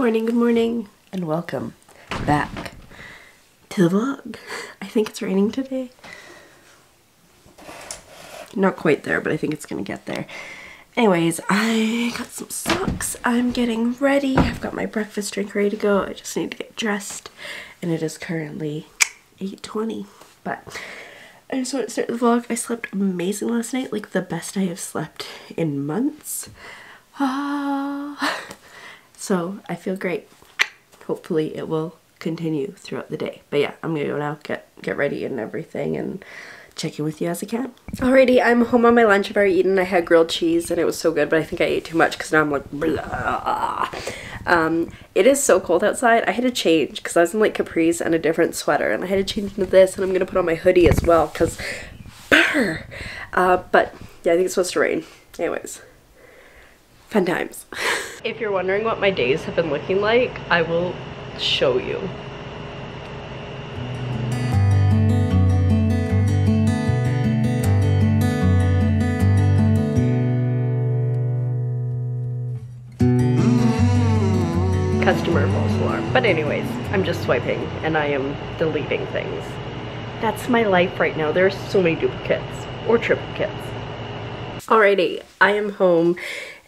morning, good morning, and welcome back to the vlog. I think it's raining today. Not quite there, but I think it's gonna get there. Anyways, I got some socks. I'm getting ready. I've got my breakfast drink ready to go. I just need to get dressed. And it is currently 8.20. But I just want to start the vlog. I slept amazing last night. Like the best I have slept in months. Ah. So I feel great. Hopefully it will continue throughout the day. But yeah, I'm gonna go now, get, get ready and everything and check in with you as I can. Alrighty, I'm home on my lunch. I've already eaten. I had grilled cheese and it was so good, but I think I ate too much because now I'm like blah. Um, it is so cold outside. I had to change because I was in like capris and a different sweater and I had to change into this and I'm gonna put on my hoodie as well because uh, but yeah, I think it's supposed to rain. Anyways, fun times. if you're wondering what my days have been looking like, I will show you. customer false alarm. But anyways, I'm just swiping and I am deleting things. That's my life right now. There are so many duplicates or triplicates. Alrighty, I am home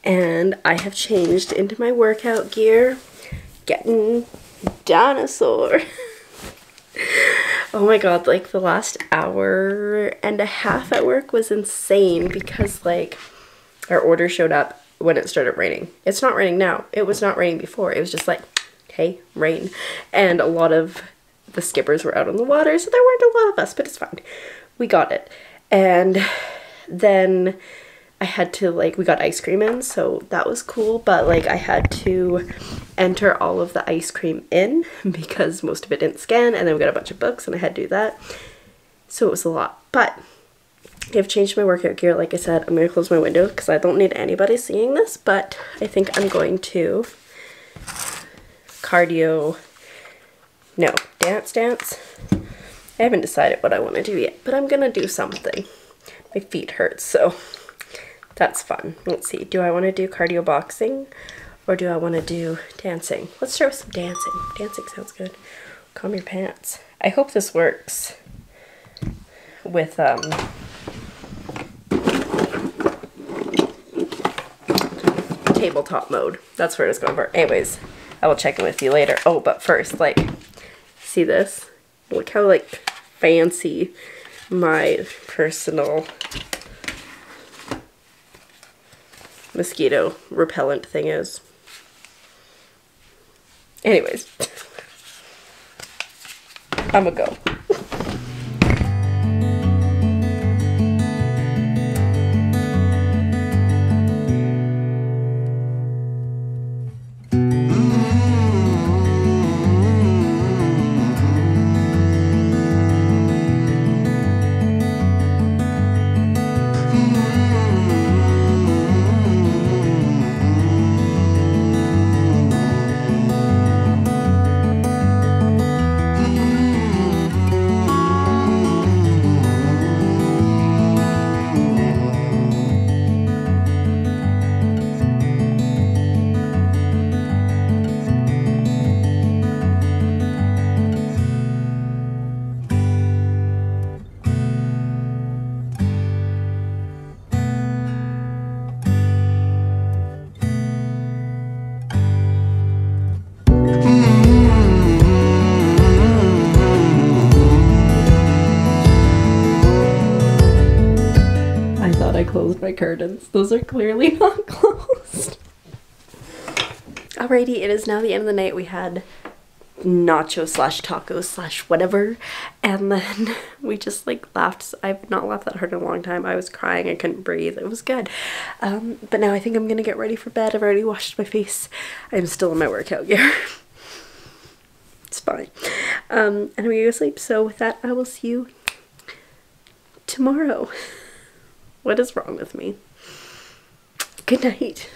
and I have changed into my workout gear. Getting dinosaur. oh my god, like the last hour and a half at work was insane because like our order showed up when it started raining. It's not raining now. It was not raining before. It was just like, hey, rain. And a lot of the skippers were out on the water, so there weren't a lot of us, but it's fine. We got it. And then I had to like, we got ice cream in, so that was cool, but like I had to enter all of the ice cream in because most of it didn't scan, and then we got a bunch of books and I had to do that. So it was a lot, but I've changed my workout gear. Like I said, I'm going to close my window because I don't need anybody seeing this, but I think I'm going to cardio, no, dance dance. I haven't decided what I want to do yet, but I'm going to do something. My feet hurt, so that's fun. Let's see, do I want to do cardio boxing or do I want to do dancing? Let's start with some dancing. Dancing sounds good. Calm your pants. I hope this works with um, tabletop mode. That's where it's going for. Anyways, I will check in with you later. Oh, but first, like, see this? Look how, like, fancy my personal mosquito repellent thing is. Anyways, I'm gonna go. Closed my curtains. Those are clearly not closed. Alrighty, it is now the end of the night. We had nacho slash taco slash whatever. And then we just like laughed. I've not laughed that hard in a long time. I was crying. I couldn't breathe. It was good. Um, but now i think i'm gonna get ready for bed. I've already washed my face. I'm still in my workout gear. It's fine. Um, and i'm gonna go sleep. So with that i will see you tomorrow what is wrong with me? Good night.